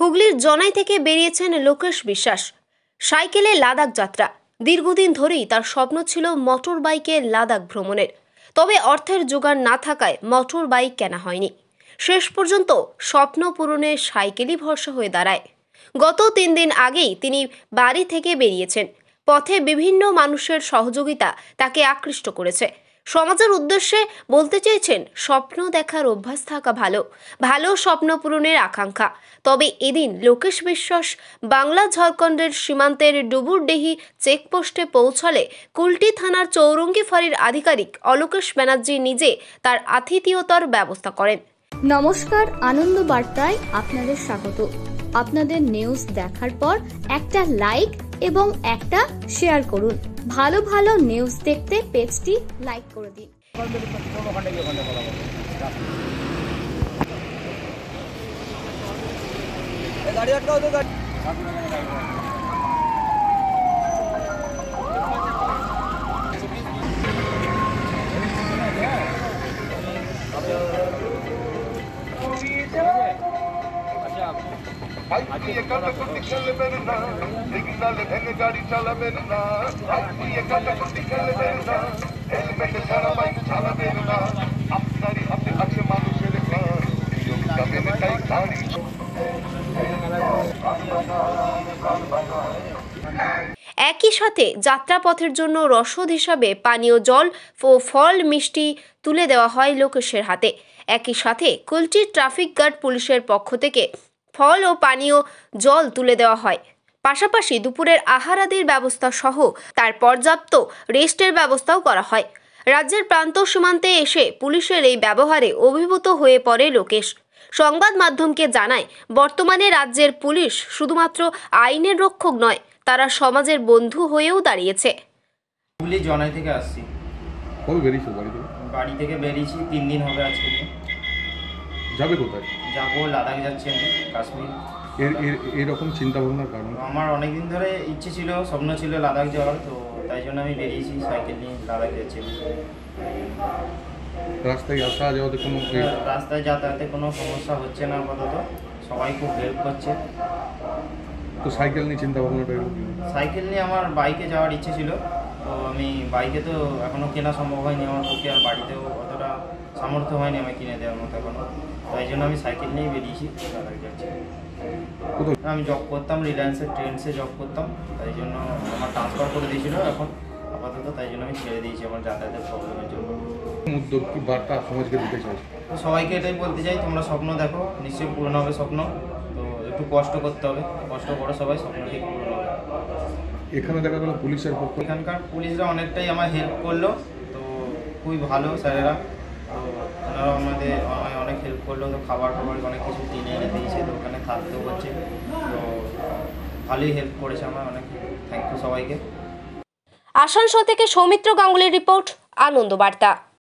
হুগলির জনাই থেকে বেরিয়েছেন লোকেশ বিশ্বাস। সাইকেলে লাদাখ যাত্রা। দীর্ঘদিন ধরেই তার স্বপ্ন ছিল মোটর বাইকে লাদাখ ভ্রমণের। তবে অর্থের জোগাড় না থাকায় মোটর বাইক কেনা হয়নি। শেষ পর্যন্ত স্বপ্ন পূরণে সাইকেলই ভরসা হয়ে দাঁড়ায়। গত তিন দিন আগেই তিনি বাড়ি থেকে বেরিয়েছেন। পথে বিভিন্ন মানুষের সহযোগিতা তাকে আকৃষ্ট করেছে। সমাজের উদ্দেশ্যে বলতে চেয়েছেন, স্বপ্ন দেখার অভ্যাস থাকা ভালো। ভালো স্বপ্ন পূরণের আকাঙ্ক্ষা। তবে এদিন লোকেশ বিশ্বাস বাংলা ঝাড়খণ্ডের সীমান্তের ডুবুরডেহি চেকপোস্টে পৌঁছালে কুলটি থানার চৌরঙ্গি ফাঁড়ির আধিকারিক অলোকেশ ব্যানার্জি নিজে তার আতিথিয়তার ব্যবস্থা করেন। নমস্কার, আনন্দ বার্তায় আপনাদের স্বাগত। আপনাদের নিউজ দেখার পর একটা লাইক এবং একটা শেয়ার করুন। ভালো ভালো নিউজ দেখতে পেজটি লাইক করে দিন। গাড়ি আটকাও তো গাড়ি। একই সাথে যাত্রাপথের জন্য রসদ হিসাবে পানীয় জল ও ফল মিষ্টি তুলে দেওয়া হয় লোকেশের হাতে। একই সাথে কুলটির ট্রাফিক গার্ড পুলিশের পক্ষ থেকে ফল ও পানীয় জল তুলে দেওয়া হয়। পাশাপাশি দুপুরের আহারাদির ব্যবস্থা সহ তার পর্যাপ্ত রেস্টের ব্যবস্থাও করা হয়। রাজ্যের প্রান্ত সীমান্তে এসে পুলিশের এই ব্যবহারে অভিভূত হয়ে পড়ে লোকেশ। সংবাদ মাধ্যমকে জানায় বর্তমানে রাজ্যের পুলিশ শুধুমাত্র আইনের রক্ষক নয় তারা সমাজের বন্ধু হয়েও দাঁড়িয়েছে। জনাই থেকে আসছি। বাড়ি থেকে বেরিয়েছি তিন দিন হবে আজকে। যাবে কোথায়? যাব লাদাখ যাচ্ছি আমি কাশ্মীর। এর এর এরকম চিন্তা ভাবনার কারণ? আমার অনেক দিন ধরে ইচ্ছে ছিল স্বপ্ন ছিল লাদাখ যাওয়ার তো তাই জন্য আমি বেরিয়েছি সাইকেল নিয়ে লাদাখ যাচ্ছি রাস্তায় আসা যাওয়াতে কোনো রাস্তায় যাতায়াতে কোনো সমস্যা হচ্ছে না আপাতত সবাই খুব হেল্প করছে। তো সাইকেল নিয়ে চিন্তা ভাবনাটা সাইকেল নিয়ে আমার বাইকে যাওয়ার ইচ্ছে ছিল তো আমি বাইকে তো এখনও কেনা সম্ভব হয়নি আমার পক্ষে আর বাড়িতেও সামর্থ্য হয়নি আমি কিনে দেওয়ার মতো এখনও তাই জন্য আমি সাইকেল নিয়েই বেরিয়েছি। লাদাখ যাচ্ছি আমি জব করতাম রিলায়েন্সের ট্রেন্ডসে জব করতাম। তাই জন্য আমার ট্রান্সফার করে দিয়েছিল এখন। আপাতত তাই জন্য আমি ছেড়ে দিয়েছি আমার যাতায়াতের প্রবলেমের জন্য। উদ্যোগ কি বার্তা সমাজকে দিতে চাইছো সবাইকে এটাই বলতে চাই তোমরা স্বপ্ন দেখো নিশ্চয়ই পূরণ হবে স্বপ্ন। তো একটু কষ্ট করতে হবে। কষ্ট করে সবাই স্বপ্ন ঠিক পূরণ হবে। এখানে দেখা গেল পুলিশের পক্ষ এখানকার পুলিশরা অনেকটাই আমার হেল্প করল। তো খুবই ভালো স্যারেরা। তো ওনারা আমাদের অনেক হেল্প করল তো খাবার টাবার অনেক কিছু কিনে এনে দিয়েছে দোকানে থাকতেও হচ্ছে। তো ভালোই হেল্প করেছে আমার অনেক। থ্যাংক ইউ সবাইকে। আসানসোল থেকে সৌমিত্র গাঙ্গুলির রিপোর্ট আনন্দ বার্তা